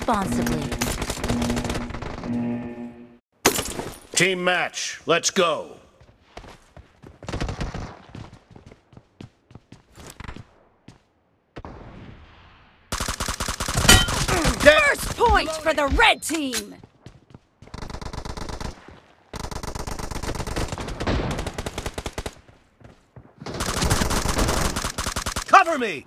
responsibly. Team match, let's go. First point for the red team! Cover me!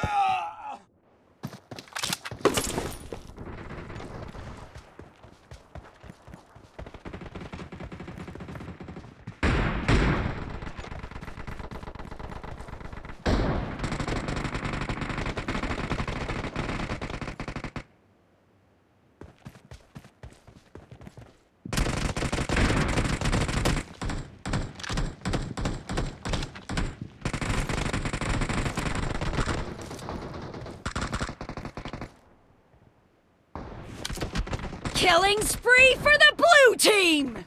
Killing spree for the blue team!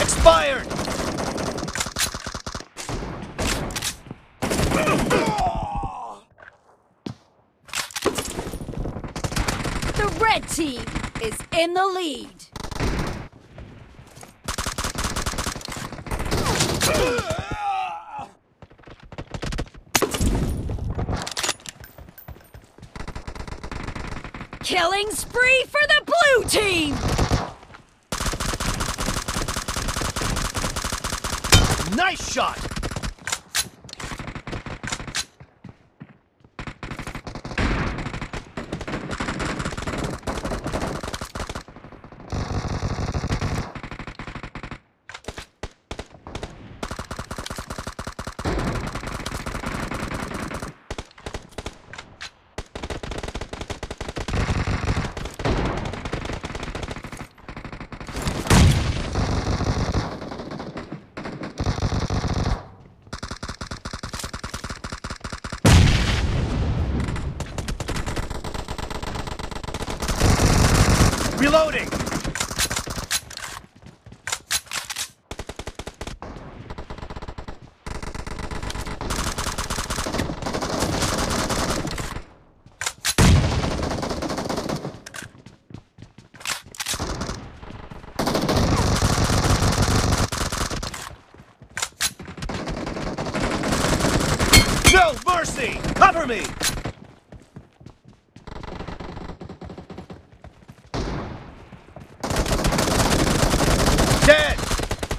Expired! The red team is in the lead. Killing spree for the blue team! Nice shot! Reloading! No mercy! Cover me!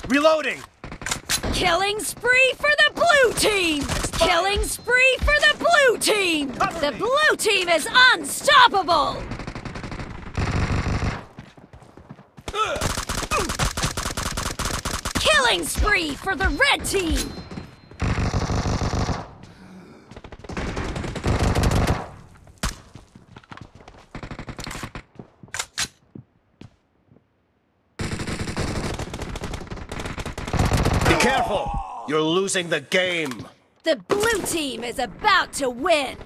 Reloading! Killing spree for the blue team! Killing spree for the blue team! Cover The me. blue team is unstoppable! Killing spree for the red team! Careful! You're losing the game! The blue team is about to win!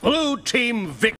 Blue team victory!